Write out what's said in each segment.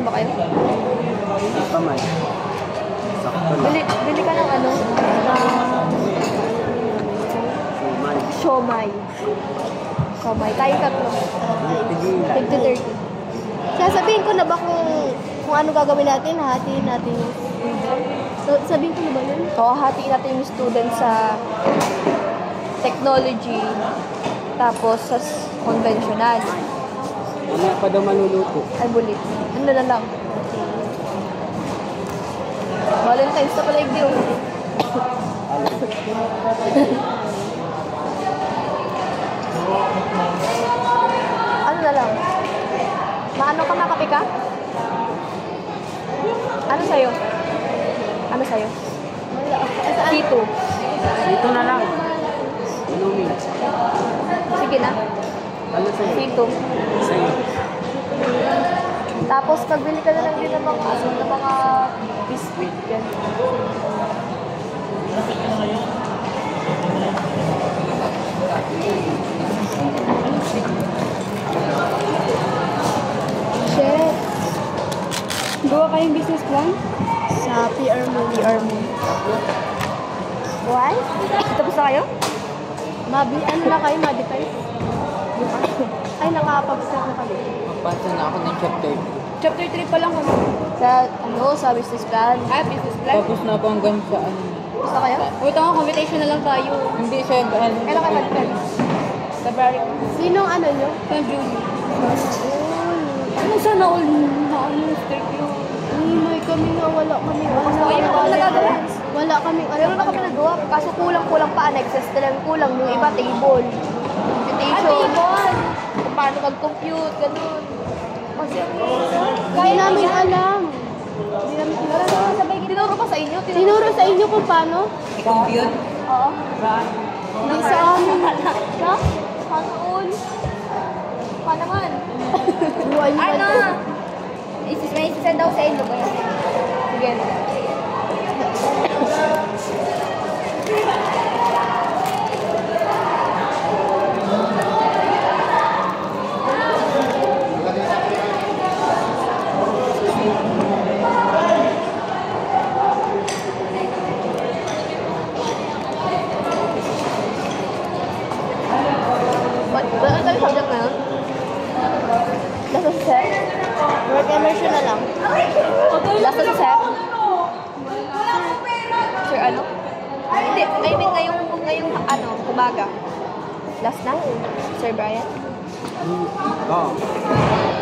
Nagugutom ba kayo? Kamay. Sakto lang. Bili, bili ka ng ano? Sumay. siomay. Siomay. Tayo tatlo. Tigilan. Tig to 30. Sasabihin ko na ba kung kung ano gagawin natin, hahatiin natin yung so, sabihin ko na ba yun? Oo, hatiin natin yung student sa technology, tapos sa conventional. Ano pa daw maluluto? Ay, bulit. Ano na lang? Valentine's na pala yung deal. ano na lang? Maano ka, makape ka? Ano sa'yo? Ano sa'yo? Dito. Dito na lang. Inumin. Sige na. Ano sa'yo? Dito. Sa'yo. Tapos, pagbili ka na lang din ng mga, ano, ng mga biscuit. Yan. Shit. Gawa kayong business plan? Sa PR mo. PR mo. Why? Tapos na kayo? Mabi, ano na kayo, modify? Ay, nakapag-start na kami. Magpasa na ako ng chapter. Chapter 3 pa lang kami. Sa, ano, sa business plan. Ah, business plan? Tapos na ako hanggang sa ano. Gusto kayo? Wait ako, computation na lang tayo. Hindi siya ano. Kailan ka nag February. Sinong ano nyo? Sa June. Ano sana all na ano, strict yun. Hinoy kami nga, wala kami. Wala kami nagagawa? Wala kami. Meron na kami nagawa. Kaso kulang-kulang pa annexes. Talagang kulang. Yung iba, table. Computation. Ah, table? Paano mag-compute, ganun. Kaya namin alam. Hindi namin tinuro. Sabay, tinuro pa sa inyo. Sinuro sa inyo kung paano? I-compute? Oo. Hindi sa amin. Ha? All? Paano naman? Ano? ba Isis, may isisend daw sa inyo. Kaya. Sige. What? Ba, ano tayo subject na yun? Nasa sa set? Immersion na lang. Last na sa set? Sir, ano? Hindi, I mean ngayong, ngayong ano, umaga. Last na? Sir Brian? Oo.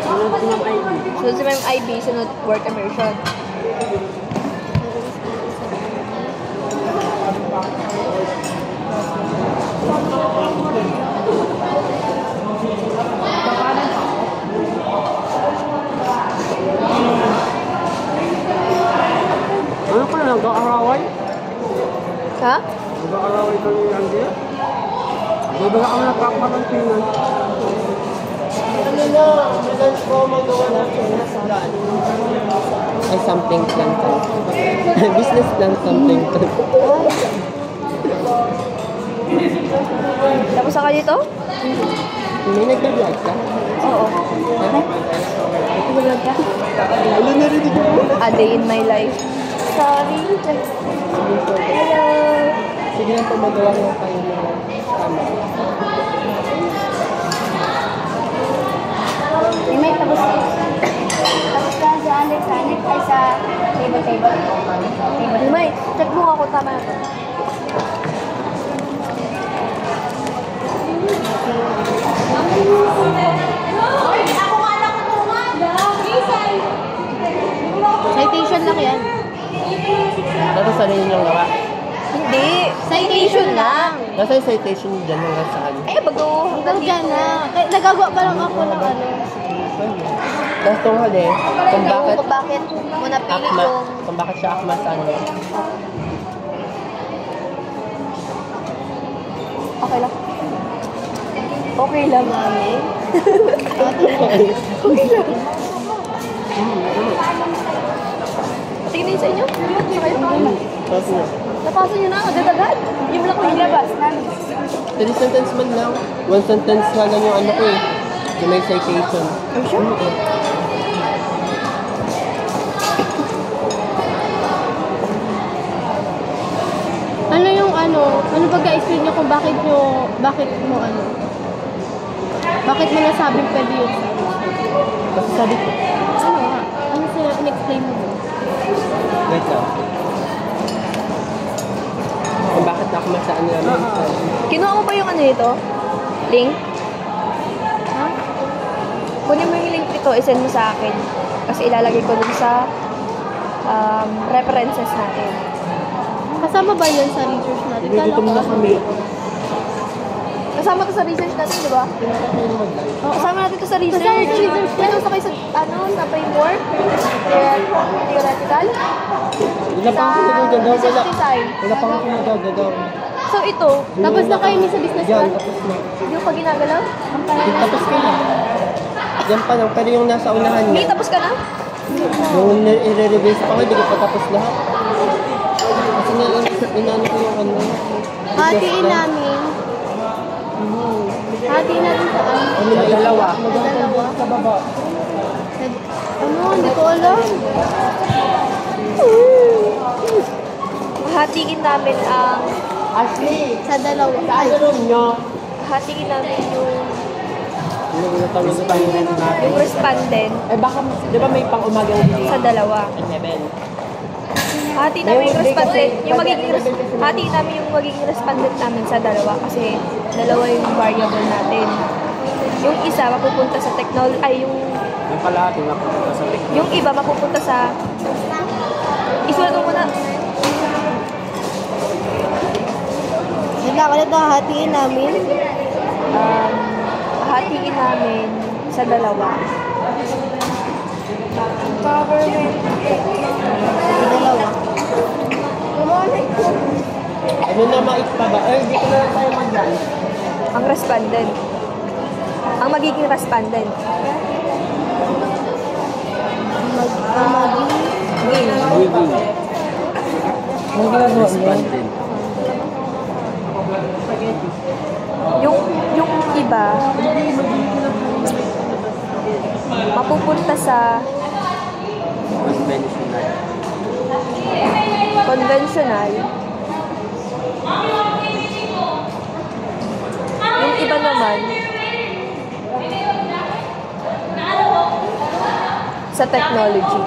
Sunod ko ng ID. Sunod si Ma'am IB, sunod work immersion. Nag-aaraway? Ha? Nag-aaraway ka ni Andy? Babala kami nagkakapantinan. Ano na? Bilang ko magawa na Ay, something plan to. Business plan something to. Tapos na kayo dito? May nagka-vlog ka? Oo. Ha? Nag-vlog ka? Ano na rin ko? A day in my life. Sorry. Hello. Sige lang po magawa mo kayo ng tama. May tapos tapos ka sa electronic ay sa table table. Table. May, check mo ako tama na to. Citation lang yan. Ano yun yung gawa? Hindi. Citation lang. Nasa yung citation dyan hanggang saan? Ay, bago hanggang dyan na. Kaya nagagawa pa lang ako ng ano. Tapos itong huli, kung bakit Kung bakit mo napili akma, yung... kung bakit siya akma sa ano. Okay lang. Okay lang, mami. Tingnan yun sa inyo. Sa kayo Tapos na. Napasa nyo na, agad-agad. Yung lang ko ilabas. Three sentence man lang. One sentence nga lang yung ano ko eh. Yung may citation. Are you sure? Ano yung ano, ano ba ga-explain nyo kung bakit nyo, bakit mo ano, bakit mo nasabing pwede yun sa Kasi sabi ko, Ano nga? Ano sila in-explain mo? Wait lang. Kung bakit ako masaan namin. Kinuha mo ba yung ano nito? Link? Ha? Kunin mo yung link nito, isend mo sa akin. Kasi ilalagay ko dun sa um, references natin. Kasama ba yan sa research natin? Kala Gutom ko na kami. Kasama to sa research natin, di ba? Kasama natin to sa Sa research. research, research. Ano sa kayo sa, ano, sa framework? Theor- Theoretical? Wala pa ako business Wala. Wala pa ako nagagagaw. So ito, Tapos na kayo sa business Yan, plan? tapos na. hindi ko pa ginagalaw? Tapos ka na. Yan pa lang, pero yung nasa unahan niya. tapos ka na? Yung i-revise pa nga, hindi ko pa tapos lahat. Kasi na, inaano ko yung ano. Hatiin namin. Hatiin natin sa na dalawa? Dalawa. Sa baba. Ano? Hindi ko alam. Hatiin namin ang, Ashley! Sa dalawa. Saan yung room nyo? hatiin namin yung, Ano natawag sa Panginoon natin? yung respondent Eh baka, di ba may pang umagang sa dalawa. level? Hati namin yung respondent, yung magiging hati namin yung magiging respondent namin sa dalawa kasi dalawa yung variable natin. Yung isa mapupunta sa technology, ay yung Yung pala, pinapunta sa technology. yung iba mapupunta sa Isulat mo muna. Ulit na hatiin namin. Um, hatiin namin sa dalawa. Government. Sa dalawa. Ano na mais pa ba? Eh, dito na lang tayo mag-dance. Ang respondent. Ang magiging respondent. Ginagawa niya? Yung yung iba mapupunta sa Conventional. conventional. Yung iba naman sa technology.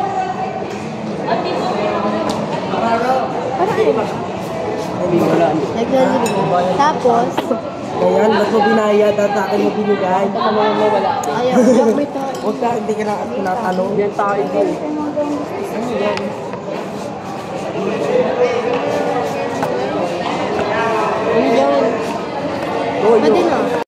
Wala. naglalibig. Tapos, Kaya, ba't mo binayad at sa akin mo binigay? Baka mo wala. ayaw, ayaw may tayo. Huwag ka, hindi ka na tinatanong. Yan tayo. Ano yan? Ano yan? Pwede na.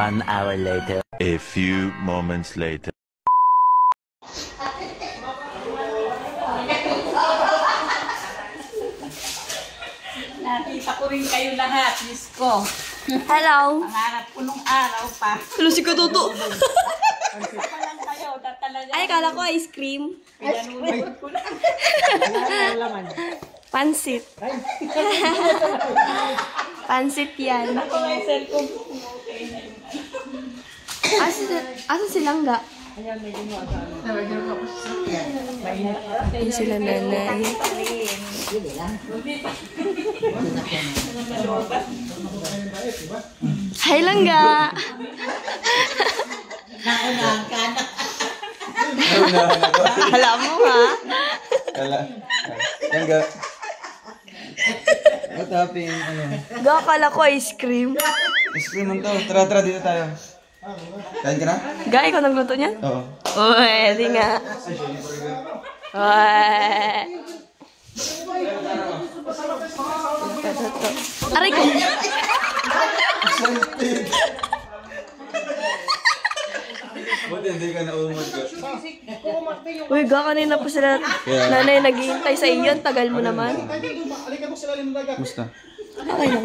One hour later. A few moments later. Nakita ko rin kayo lahat, Diyos ko. Hello. Pangarap ko nung araw pa. Hello si Katuto. Ay, kala ko ice cream. Ko na. Pansit. Pansit yan. Ako yung cellphone ko. Asa, asa si Langga? Ayun sila nanay. Hi Langga! Alam mo ha? Wala. Yan ga. What happened? Ano? Ga, akala ko ice cream. Ice cream lang to. Tara, tara, dito tayo. Kain ka na? Ga, ikaw nagluto niyan? Oo. Uy, di nga. Uy. Aray ko. Buti hindi ka naumag ka. Uy, ga, kanina pa sila nanay naghihintay sa iyo. Tagal mo naman. Musta? Okay lang.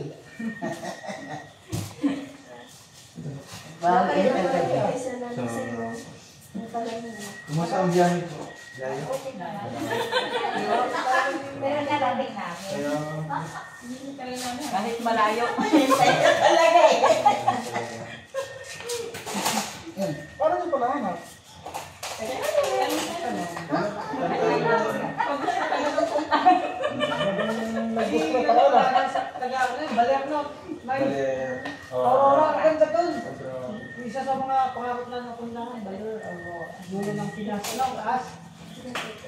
kagabi. Bawi ka kagabi. Kumusta ang biyahe ko? Biyahe? Pero narating namin. Kahit malayo. Talaga eh. Paano yung palahanap? Nag-gusto na pala. bali, Aurora, ang ganda. Pero, Isa sa mga pangarap na napuntahan, Baler. Dulo ng Pinas, ano, taas.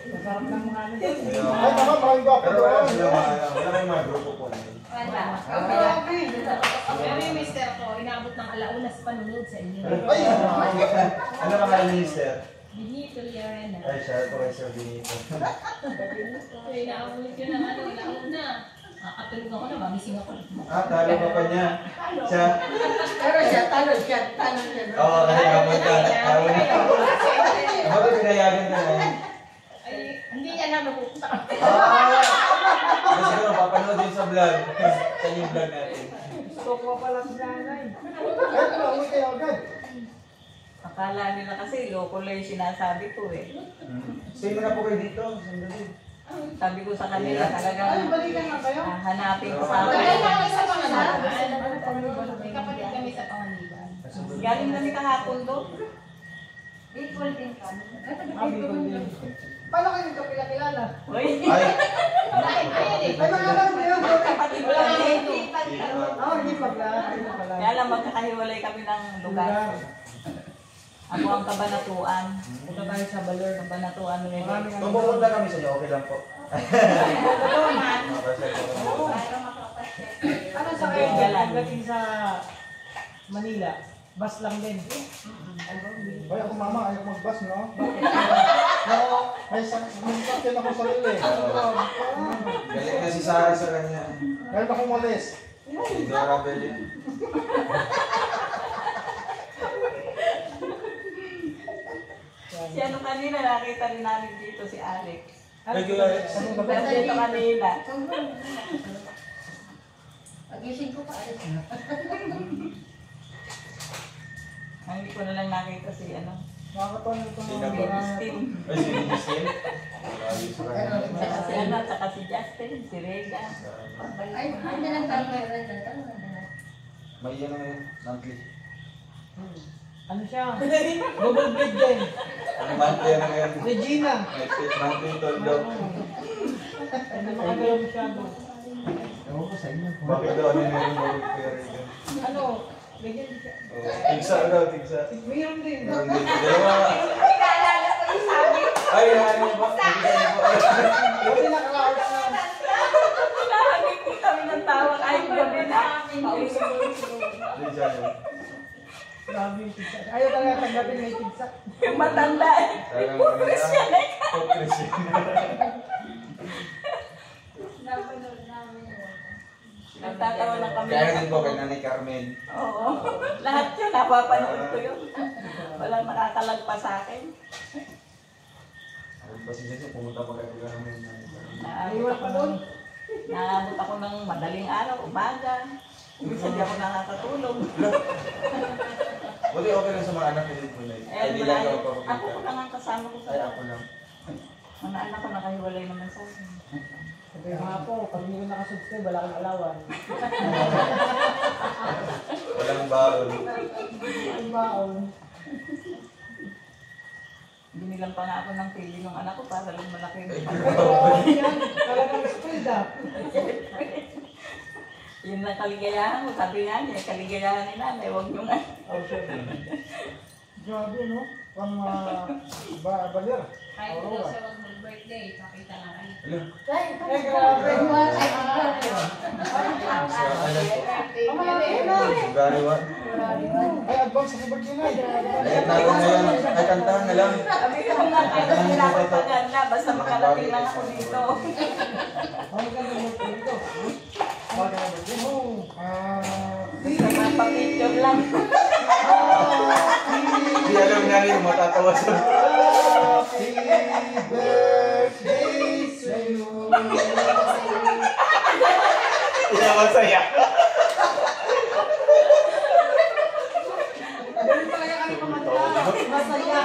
Masarap ng mga ano. Ay, tama, maraming gwapo pero wala doon. sila wala kayong mga grupo po na yun. Pero yung mister ko, inabot ng alauna sa panunod sa inyo. Ay, Ano ka kaya minister? Benito Liarena. Ay, siya po kay Sir Benito. So, inaabot yun ng ano, alauna. Nakatulog ako na, mamising ako. Ah, talo ka pa niya. Siya? Pero siya, talo siya, talo siya. Oo, kasi kapag ka, talo niya. Bakit pinayagan ka na hindi niya na napupunta. Ah! Kasi siguro, papanood yun sa vlog. Sa yung vlog natin. gusto ko pala si nanay. Ay, pauwi kayo agad. Akala nila kasi local lang yung sinasabi ko eh. Stay mo na po kayo dito. Sandali. Sabi ko sa kanila talagang Balikan na kayo. ah, hanapin ko pa sa Pangaliban. May kapatid kami sa Pangaliban. Galing kami kahapon doon. Paano kayo nagkapila-kilala? Uy! Ay! Ay, mga alam mo yun. Kapatid lang dito. Ah, hindi pala. Hindi pala. Kaya lang magkakahiwalay kami ng lugar. Ako ang kabanatuan. Punta tayo sa Baler. Kabanatuan nila. Maraming Kung pupunta kami sa inyo, okay lang po. Ano sa kayo pagdating sa Manila? Bus lang din. Ay, ako mama, ayaw mag-bus, no? Oo, ay, sa, mag-sakyan ako sa lili. Galing na si Sarah sa kanya. Ngayon ako umalis. Si Dora Belli. Si ano kanina, nakita rin namin dito si Alex. Thank you, Alex. Dito kanina. Ang hindi ko na lang nakita si ano. Nakakatawa Sino mga po? Christine. Ay, si Justin. Si ano, saka si Justin, si Rega. May ano ngayon, monthly. Ano siya? Double bed din. Ano monthly ano ngayon? Regina. Monthly tondo. Hindi makagalaw masyado. Ewan ko sa inyo. Bakit daw ano na yung kaya rin? Ano? Ganyan siya. Oh, Tigsa daw, tigsa. Mayroon din. Meron din. Dalawa. Naalala ko yung sabi. Ay, ano ba? Tigsa po. Buti nakaka-out na. Nakakikita kami ng tawag. Ay, gabi na. Tigsa yun. Grabe yung pizza. Ayaw talaga tanggapin may pizza. Yung matanda eh. Talagang Puro ano na. Christian eh. Puro Christian. Nagtatawa lang kami. Kaya din po kay Nanay Carmen. Oo. Lahat yun, napapanood ko yun. Walang nakakalagpas sa akin. Ano ba si Jesus? Pumunta pa kayo Carmen. Naabot ako nun. Naabot ako ng madaling araw, umaga. Minsan di ako nakakatulog. Buti okay lang sa mga anak din po na. Eh, Ay, di lang ako Ako papakita. ko lang ang kasama ko Ay, ako lang. mga anak ko nakahiwalay naman sa akin. Sabi ko nga po, pag hindi ko nakasubscribe, wala kang alawan. Walang baon. Ang baon. Binilang pa nga ako ng TV ng anak ko para lang malaki. Talagang spoiled ah. Yun lang kaligayahan ko. Sabi nga niya, kaligayahan ni nanay, huwag nyo nga. Oh, sure. Grabe, no? Pang uh, ba balir. Kahit hindi daw siya wag mag-birthday, pakita nga kayo. Eh, grabe. Very what? Ay, advance sa birthday na. Ay, tayo na yan. Ay, kantahan na lang. Sabi ko nga kahit hindi na ako ipaganda, basta makarating lang ako dito. Ang ganda mo dito. Bagay na birthday mo. Mapapicture lang. Hindi alam na yung matatawa sa... Happy birthday you. Hindi naman saya. Ganun talaga kami kumanta. Masaya.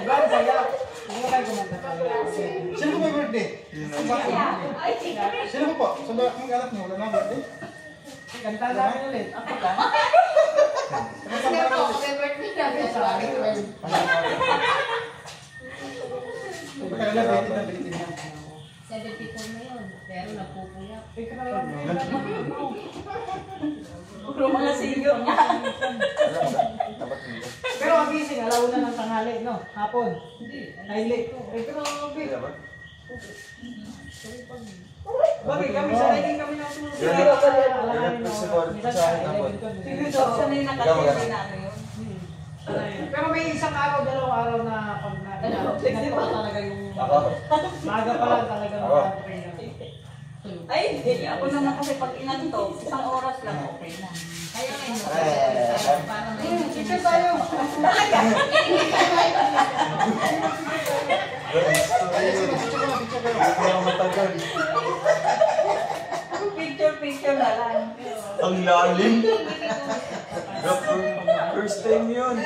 Gan, saya. Sino po may birthday? Sino po po? Sa ba ang anak niyo? Wala na birthday? Kanta namin ulit. Ako lang. Kasi ako, may birthday sa akin. Kaya na, birthday na birthday niya. 74 na yun, pero nagpupuyat. Na Puro mga nga. Pero ang gising, alauna ng tanghali, no? Hapon. Ay, late. Eh, pero okay. Bakit kami sa din kami na. Yun, Pero, alam sa ako. 11 ko, Dito, sanay na kasi na yun. Pero may isang araw, dalawang araw na pag na, na, na, talaga yung Ako? maaga pa lang talaga Ako? makapagpahinga. Ay, hindi. Ako naman kasi pag inantok, isang oras lang okay na. Kaya ngayon, Eh, may Picture tayo. Matagal. Picture, picture na lang. Ang lalim. First time yun.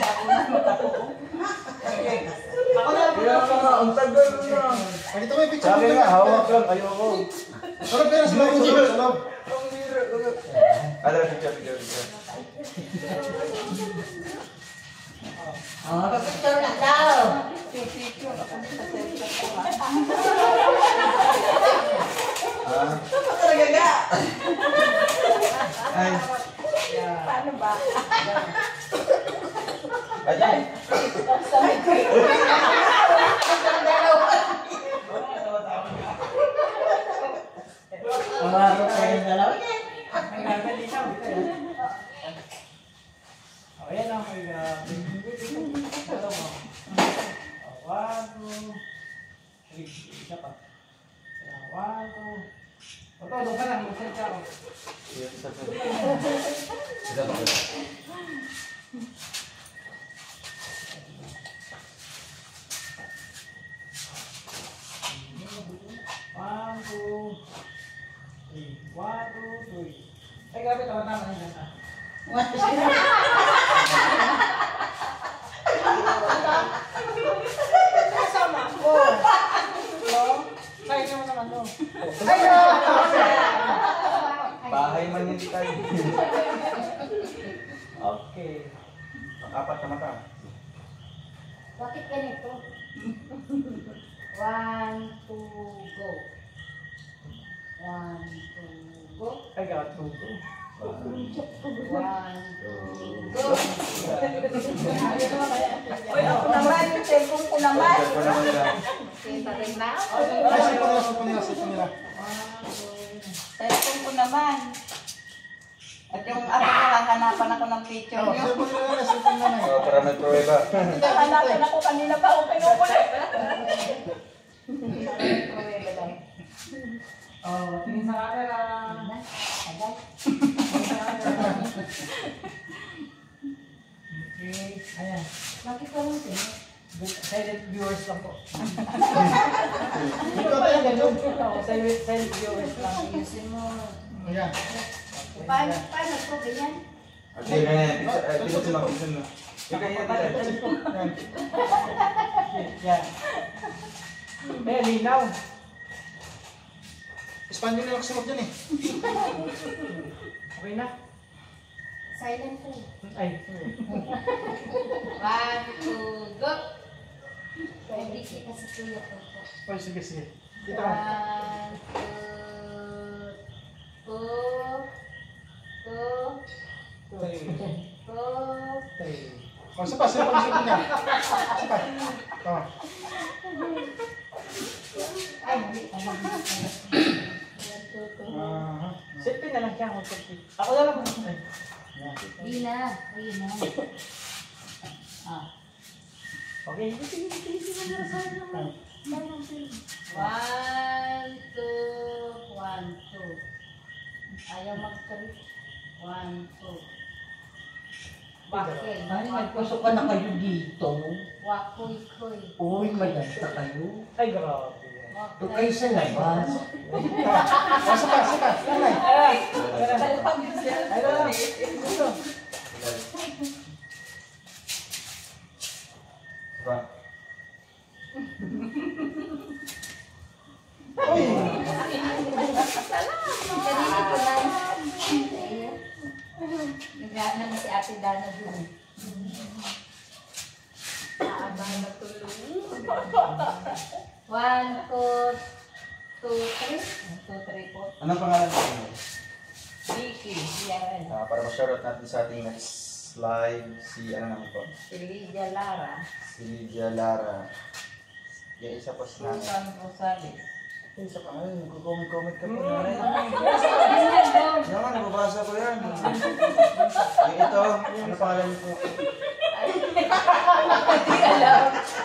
Ako na. Kaya ka nga, ang tagal na. Dito may picture. Sabi nga, hawak lang. Ayoko. Pero pero sa loob, sa loob, sa loob. Ang bira. Ano, picture, picture, picture. Picture, ako sa cellphone ko. Ah, Talaga ga. ay. Paano ba? Ayan. Pangaro pa yung dalawa. Ang gagawin ikaw. Oh, ayan ang may grabe. Ito mo. One, two, three. Isa pa. One, two. O, doon ka lang. Mag-send ka ako. Isa pa. Two, three. One, two, three. Ay, grabe, tama-tama na yung ganda. Kasama ko. No? Kahit naman naman, no? Ay! Bahay man yun tayo. Okay. Apat na mata. Bakit ganito? One, two, go. One, two, go. Ay, gatugo. One, two, go. Uy, ako naman, yung cellphone ko naman. Ko. Kita rin na. Ay, sipon nila, sipon nila, sipon nila. Cellphone ko naman. At yung ako nakahanapan ako ng picture Oh. Oh, para may pruweba. Hanapin ako kanina pa ako kinukulit. Oh, tingin sa camera. Okay, ayan. Bakit ka lang? Silent viewers lang po. Ikaw tayo, ganyan. Oo, silent, silent viewers lang. Ayusin mo. Ayan. Paano, paano to? Ganyan? Okay, ganyan. Eh, picture mo. Ikaw yan, picture. Yan. Eh, linaw. Espanyol nila kasunod yan eh. Okay na? Silent po. Ay. One, two, go. Ay, busy kasi kuya ko po. Oh, sige, sige. Dito ka. One, two, two, two, Three. two. Three. Oh, sipa, sipa, sipa niya. Sipa. Oh. Ay, hindi. Ano, One, two, two. Aha. Selfie na lang siya. Ako na lang. Ay. Di na. Ayun na. Ah. Okay. Sige, sige, sige, sige, sige, sige. One, two, one, two. Ayaw mag-trip. One, two. Bakit? Ay, nagpasok ka na kayo dito. Wakoy, koy. Uy, malanta kayo. Ay, grabe. Doon kayo sa labas. Oh, sipa, sipa. Nanay. Ay, ay, lang. Ito. Diba? Uy. Kanina ko na. Na si Ate Dana dun. Na. One, two, two, three. One, two, three, four. Anong pangalan mo? Vicky. Yan. Ah, para ma-shoutout natin sa ating next live, si ano naman po? Si Lydia Lara. Si Lydia Lara. Yung isa pa si nanay. Susan Rosales. Ay, isa pa. Ay, nagko-comment-comment ka po. nanay. Naman, nababasa ko yan. Yung ito, ano pangalan niyo po? Hindi alam.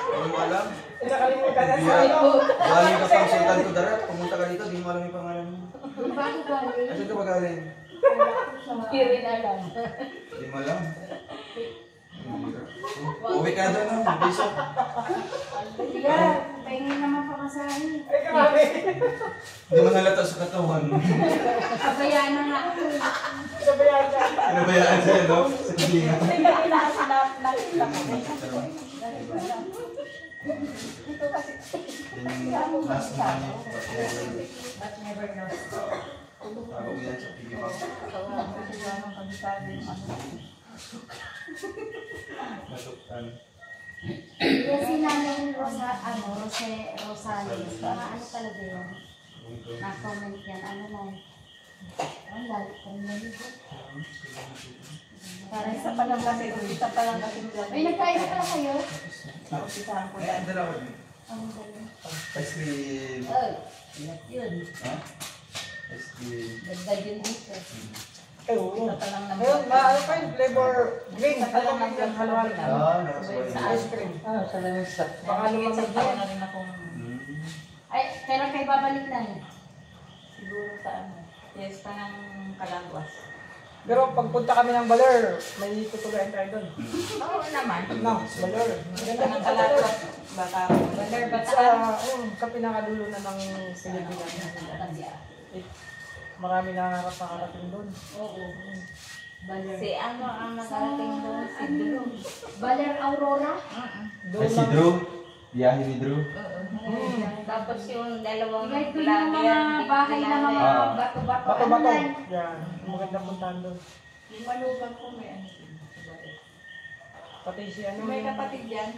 Hindi mo alam? Eh, nakalimutan na sa ano. Galing ka pang Sultan Kudarat, pumunta ka dito, di mo alam yung pangalan mo. Bakit galing? Ay, saan ka ba galing? Hindi rin alam. Di mo alam. Uwi ka doon? Biso. Sige, pahingin naman pa kasahin. Ay, grabe. Hindi mo nalata sa katawan. Kabayaan na nga ako. Sabayan ka. Pinabayaan sa'yo, no? Sa kailangan. Yan yung last na niya. But never know. Bago yan sa pigibang. Nasuktan. Yung si Nanay Rosa, ano, Rose, Rosales, mga ano talaga yan? Na-comment yan, ano lang. Ang lalo pa rin yan. Parang Isa pa lang kasi, isa pa lang kasi Ay, nagkain na pala kayo? Umpisahan ko Eh, yan. ang dalawa din. Ang galing. Ice cream. Ay, yun. Ha? Ice cream. Dagdag yun dito. Ay, oo. Ngayon, maano pa yung flavor green. Isa pa yung halo-halo. Ah, nakasabay Sa ice cream. Ah, sa lamesa. Baka lumamig yan. na rin akong Hmm. Ay, kailan kayo babalik na niya? siguro sa ano. Fiesta ng Calagwas. Pero pagpunta kami ng Baler, may tutulayan tayo doon. Oo naman. No, Baler. Fiesta ng Calagwas. Baka Baler ba Sa, ayun, sa pinakadulo na ng Pilipinas. Eh, Marami nangarap na karating doon. Oo. Baler. si ano ang nakarating doon? Si Drew. Baler Aurora? Doon Ay, si lang. Drew. Biyahe ni Drew. Tapos yung dalawang Kahit doon yung mga bahay na mga Ah. bato-bato. Bato-bato. Ano yan? Yan, magandang puntahan doon. Yung malugang ko may ano. Pati si ano, May kapatid yan.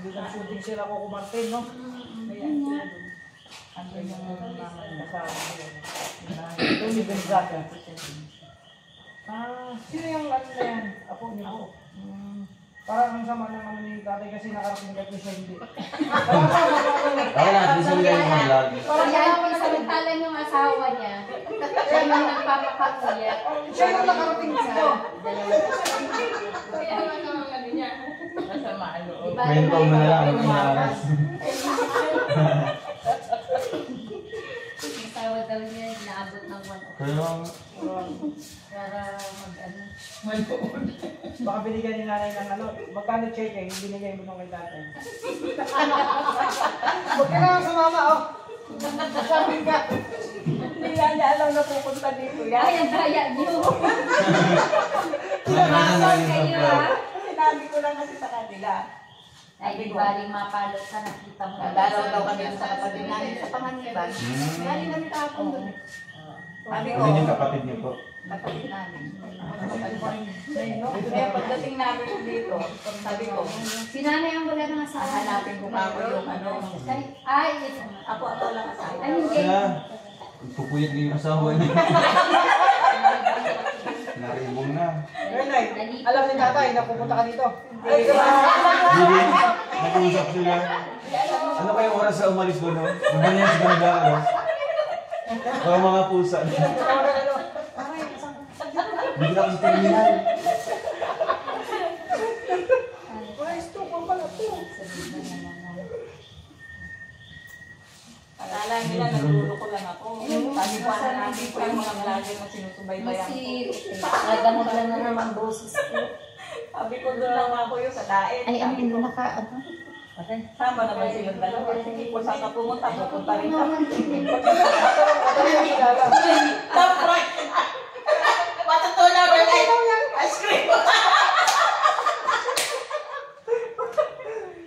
Hindi nag-shooting sila Coco Martin, no? May Ano yung mga kasama nila? Ito ni Gonzaga. Ah, sino yung ano na yan? Apo niyo po. Hmm. Parang ang sama ng ano ni tatay kasi nakarating ka siya hindi. Okay lang, di sila yung mga vlog. Parang yan, samantalan yung asawa niya. Siya yung nagpapakakuya. Siya yung nakarating dito. Kaya ano ang ano niya. Masama loob. Kwento mo na lang ang nangyari. Daw niya, naabot ng one o'clock. Pero, Para mag-ano. Baka binigyan ni nanay ng ano, magkano check eh, yung binigay mo nung kay tatay. Huwag ka na sumama, oh. Sabi ka. Hindi nga niya alam na pupunta dito yan. Ay, ang daya niyo. ano na yung Kayo ha. Sinabi ko lang kasi sa kanila. Ay, di baling mapalot ka, nakita mo. Nadalaw daw kami sa kapatid namin sa panganiban. Galing kami kahapon doon. Sabi ko, Ano yung kapatid niyo po? kapatid namin. Kaya pagdating namin dito, sabi ko, Si nanay ang wala ng asawa. hahanapin ko pa ako yung ano. Ay, ay. Ako ako lang asawa. Ay, hindi. Kaya, pupuyat niyo yung asawa niya. Naribong na. Renay, alam ni tatay na pupunta ka dito. Ay, Hindi, nag-uusap sila. Ano kayong oras sa umalis mo, no? Nabanyan sa ganda, no? Mga mga pusa. Bigla kang terminal. Akala nila nagluluko ko lang ako. Sabi ko, hanapin ko yung mga vlogger na sinusubaybayan ko. nagamot lang na naman boses ko. Sabi ko, doon lang ako yung sa daet. Ay, ang naka, ano? Sama naman silang dalawa. Sige po, saan ka pumunta? Pupunta rin ka. Top right! Matutunan mo na ice cream.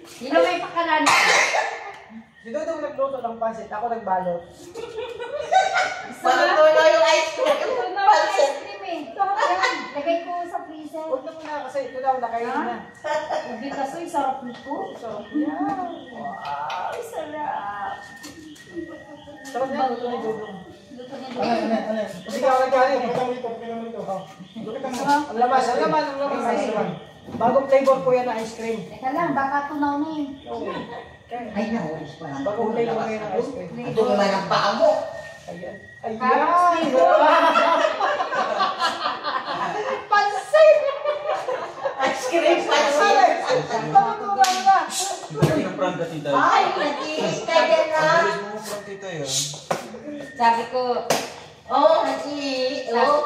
Sino may pakalan? Si Dudong nagluto ng pansit, ako nagbalot. Matutunan yung ice cream. Pansit. Lagay ko sa freezer. Huwag na muna kasi ito daw nakain na. Ubi kasoy, sarap nito. So, yeah. Ay, sarap. Sarap na luto ni Dudong. Luto niya Ano, ano, ano? Sige, ako nagkari. Pagkita mo dito, pagkita mo. Lupit ang Ang lamas, ang laman, ang laman. Ice cream. Bagong flavor po yan na ice cream. Teka lang, baka tunaw na eh. Ay, naulis pa lang. Bagong flavor po yan na ice cream. Ito naman ang paa mo. Ayan. Ayan. Ice cream. Pansit. Pagkukulang na. Ka, tita. Ay, nag-iis ka dyan na. Sabi ko, Oh, nag-iis. Oh,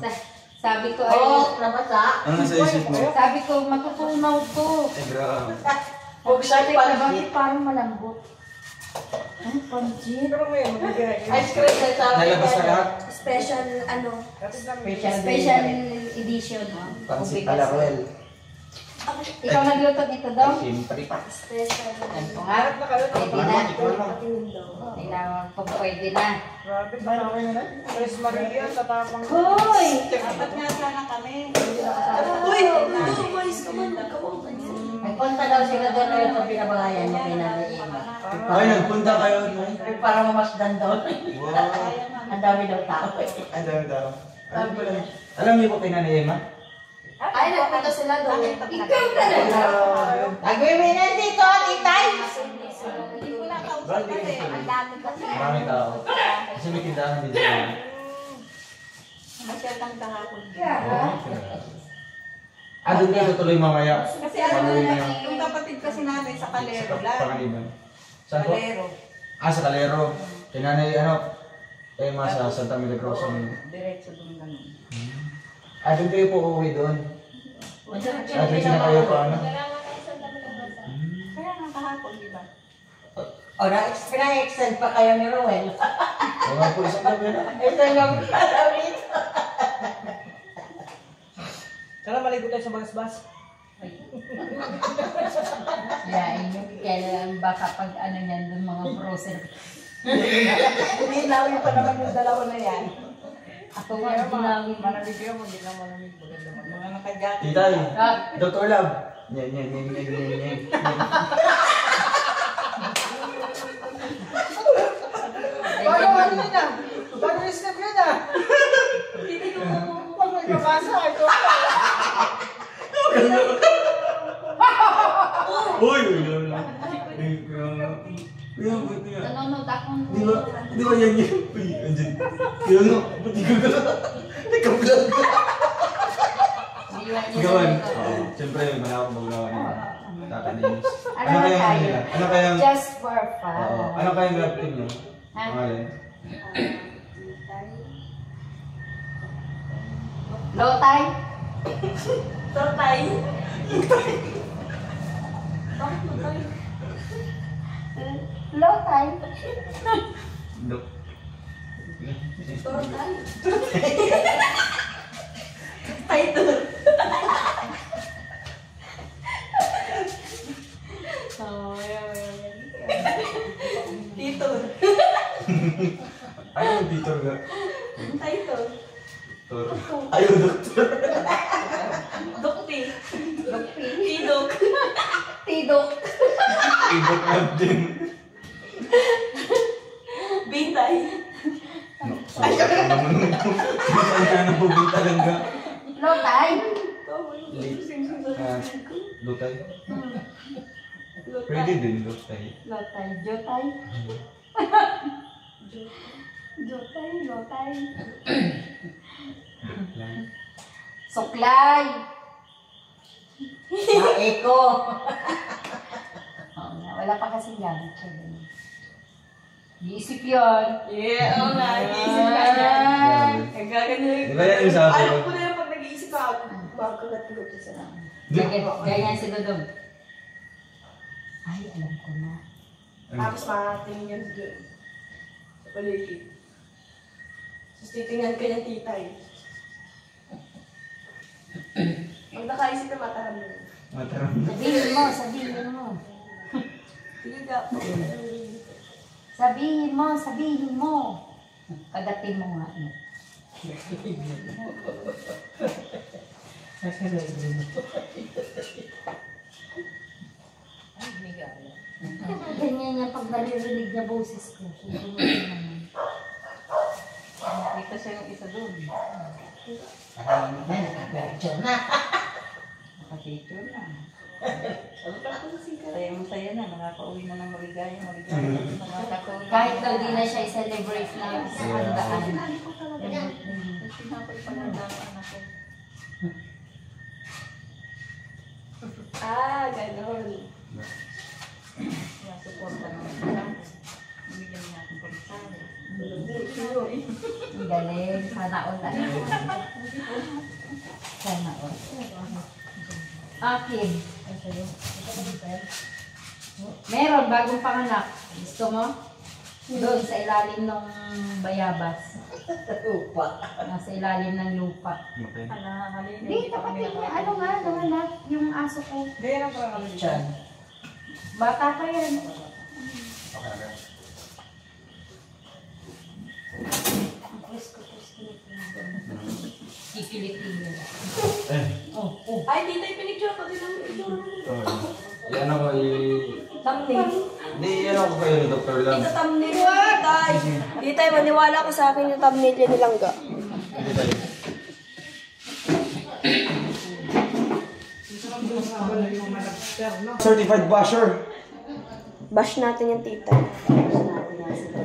sa- sabi ko ay, oh, nabasa. Ano nasa isip mo? sabi ko, matutunaw to. Eh, grabe. Huwag siya parang malambot? Ay, pansit. Pero ngayon, magbibigay. Ice cream na sa Nalabas na lahat? Special, ano. Special special edition. no? Pansit Ubi pala, kasi. Ruel. Ikaw nagluto nito daw? Siyempre. Special. Pangarap na kayo. Pwede na. Kailangan kung pwede na. Grabe, tanawin na na. Tres Maria, tatapang. Hoy! Dapat nga sana kami. Uy! Umalis ka man. Nagpunta daw sila doon ngayon sa pinabangayan niya kay Nanay Emma. Ay, nagpunta kayo. Eh, Para mamasdan daw. Wow. Ang dami daw tao. Ang dami daw. Alam ko lang. Alam niyo po kay Nanay Emma? Ay, nagpunta sila doon. Ikaw talaga! Nagwiwinan dito, titay. Brand din kasi. Ang dami kasi. Maraming tao. Kasi may tindahan din sila. Masyal kang kahapon. Ah, doon kayo tuloy mamaya. Kasi ano na, niyo. yung kapatid kasi namin sa Kalero Sa lang. Pangaliban. Saan po? Kalero. Ah, sa Calero. Kay Nanay, ano, Emma sa Santa Milagrosa. Diretso doon ganun. Ah, doon kayo po uuwi doon. Ah, diretso na kayo pa, ano? Kaya nga kahapon, di ba? O, na-extend pa kayo ni Rowel. Oo nga po, isang gabi na. Ito lang palawit. Sana maligo tayo sa bagas-bas. Lain yun. Kailan baka pag ano yan, yung mga frozen. Umilawi pa naman yung dalawa na yan. Ako nga, umilawi. Maramig kayo, mag na maramig. Maganda man. Mga nakajakit. Itay, Dr. Love. Yan, yan, yan, yan, yan, yan. Bago ano yun ah? Bago yung snap yun ah? Hindi ko mabasa. Ito Uy! Kaya ba niya? Nanonood akong Di ba, di ba yan yun? Uy, andyan. Kaya no, ba't ikaw ka na? Nagka-vlog ka. Gawan. Siyempre, wala akong magawa na. Tatanimis. Ano kaya ang nila? Ano kaya ang... Just for fun. Oo. Ano kaya ang rap team nyo? Ha? Pangalan? Low tie? Lotay? Tortay. Lotay? Dok. Title. Tito. Ayaw yung Titor nga. Title. Tor. Ayaw doktor. Dokti. Dokti. Tidok. Tidok? Ibot love din. Bintay. Ayaw naman nung Saan ka na pupunta lang ka? Lotay? Ah, Lutay? Pwede din, Lutay. Lotay? Jotay? Jotay? Lotay? Lutay. Suklay? Maeko. Oo nga, wala pa kasi yan. Iisip yun. Yeah, oo nga. Nag-iisip ka niya. Nagagano. Di ba yan yung sabi? Alam ko na yung pag nag-iisip ako. Magkagat-kagat ko sa namin. Ganyan, si Dudong. Ay, alam ko na. Tapos makatingin yan. Sa paligid. Tapos titingnan ka niyang titay. Pag nakaisip na mataram mo. Mataram. Sabihin mo, sabihin mo. Sige ka. Sabihin mo, sabihin mo. Kagatin mo nga. eh. Ganyan yan pag naririnig niya boses ko. Susunod naman. Nakita siya yung isa doon. Nakaka-virgin na. Nakapicture na. Saya mo saya na, nakaka-uwi na ng maligaya, maligaya. Na. Kahit daw di na siya i-celebrate ng handaan. Kasi nga ko ipaganda ng anak ko. Ah, gano'n. Kaya suporta naman siya. Bigyan niya akong pagsabi. Ang galing. Sana all na. Sana all. Akin. Meron, bagong panganak. Gusto mo? Doon sa ilalim ng bayabas. Lupa. Nasa ilalim ng lupa. Okay. Hindi, kapatid niya. Ano nga, nawala yung aso ko. Gaya na Chan. Bata pa yan. Ang Kikilitin niya. Eh. Oh, oh. Ay, titay, pinicture ko din ang picture. Yan ako i... Thumbnail. Hindi, yan ako kayo ni Dr. Lam. Ito thumbnail titay. Titay, maniwala ka sa akin yung thumbnail yan nilang ga. Hindi tayo. Certified basher. Bash natin yung titay.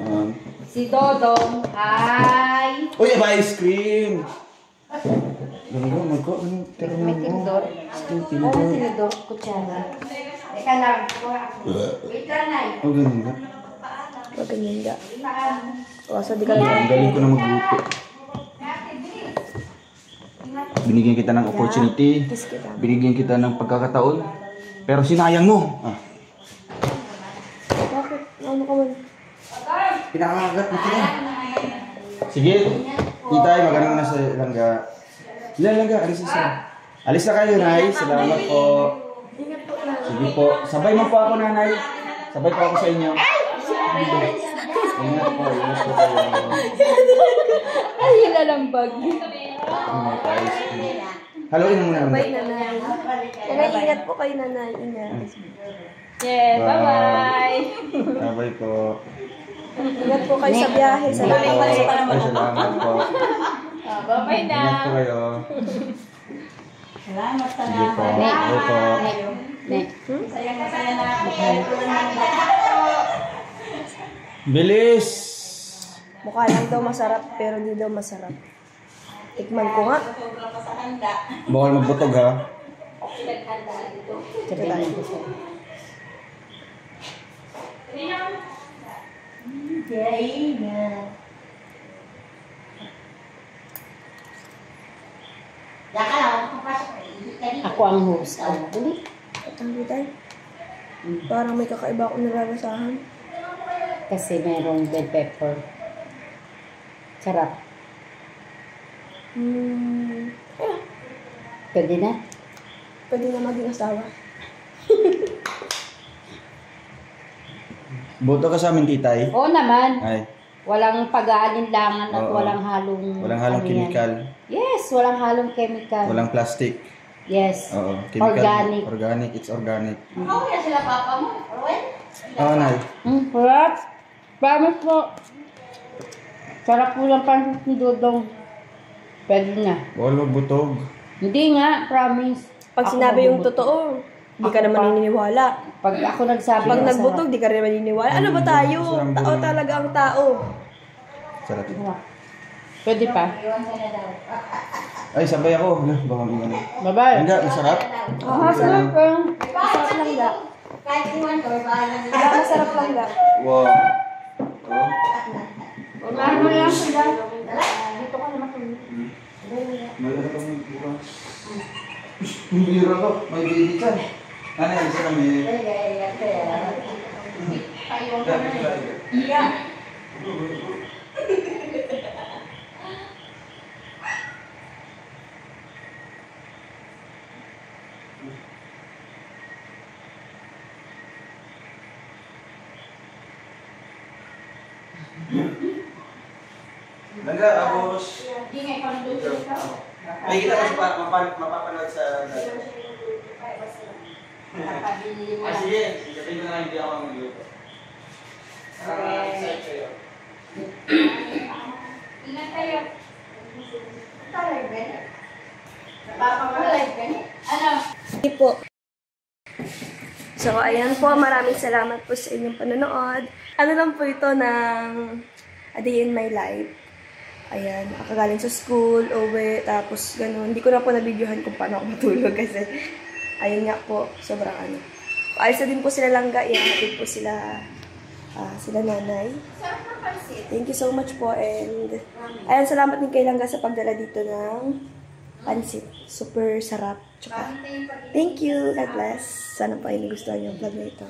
Um, Si Dodong. Hi! Uy, may ice cream! Gano'n, magko. Ano, teka May tinidor. Ano tinidor? Kutsara. Teka lang. kuha ako. Wait lang, Nay. Oh, ganun ba? Wag ganyan ga. Saan? O, sa di ka Ang galing ko na magluto. Binigyan kita ng opportunity. Kiss kita. Binigyan kita ng pagkakataon. Pero sinayang mo. Ah. Bakit? Ano ka man? Pinakakagat mo ito. Sige. Titay, magaling na sa langga. Ilan langga? Alis na sila. Alis na kayo, Nay. Salamat po. Sige po. Sabay mo po ako, Nanay. Sabay po ako sa inyo. Ingat po. Ingat po kayo. Ay, lalambag. Ingat po. ice cream. Haluin mo muna. Bye, nanay. Nanay, ingat po kayo, nanay. Ingat. Yeah, bye-bye! Sabay po. Ingat po kayo sa biyahe. Salamat po. salamat po. Ah, bye-bye na! Ingat po kayo. Salamat sa Sige po. Bye po. Na saya na. Bilis! Mukha lang daw masarap, pero hindi daw masarap. Tikman ko nga. Bawal magbutog ha. Sabi niya ko siya. Kaya na. Yaka lang, papasok. Ako ang host. Ano? Dali. Ang tayo. Parang may kakaiba akong nalalasahan. Kasi merong bell pepper. Sarap. Hmm, Pwede na? pwede na maging asawa. Boto ka sa amin, titay. Oo naman. Ay, Walang pag-aalinlangan at Oo. walang halong... walang halong ano yan. chemical. Yes, walang halong chemical. Walang plastic. Yes. Oo, chemical. Organic. Organic, it's organic. Ako kaya sila papa mo, Rowan? Oo, nay. Hmm, sarap. Promise po. Sarap po lang pansit ni Dodong. Pwede na. Bawal magbutog. Hindi nga, promise. Pag Ako sinabi yung magbubutog. totoo, di ka naman naniniwala. Pag ako nagsabi Pag na nagbutog, di ka rin maniniwala. Ano ba tayo? Tao talaga ang tao. Sarap. sarap. Pwede pa. Ay, sabay ako. Baka may ano. Bye-bye. Hangga, masarap. Ah, sarap pa. Masarap lang ga. Kahit iwan ko. Ga, masarap lang ga. Wow. Oh. Wala mo yan sila. Dito ka naman tulog. May ano kang bukas. Ang bira ko. May baby ka. Ano yan? Isa kami. Langga, abos. May kita ko sa mapa- mapapanood sa... Ah, sige. Sabihin ko na hindi ako magluto. Ah, excited kayo. Ingat kayo. Ano? Hindi po. So, ayan po. Maraming salamat po sa inyong panonood. Ano lang po ito ng A Day in My Life. Ayan, nakagaling sa school, uwi, tapos ganun. Hindi ko na po nabidyohan kung paano ako matulog kasi ayun nga po, sobrang ano. Ayos na din po sila langga, ihahatid po sila ah, sila nanay. Thank you so much po and ayan, salamat din kay Langga sa pagdala dito ng pansit. Super sarap. Tsaka, thank you. God bless. Sana po ay nagustuhan ang vlog na ito.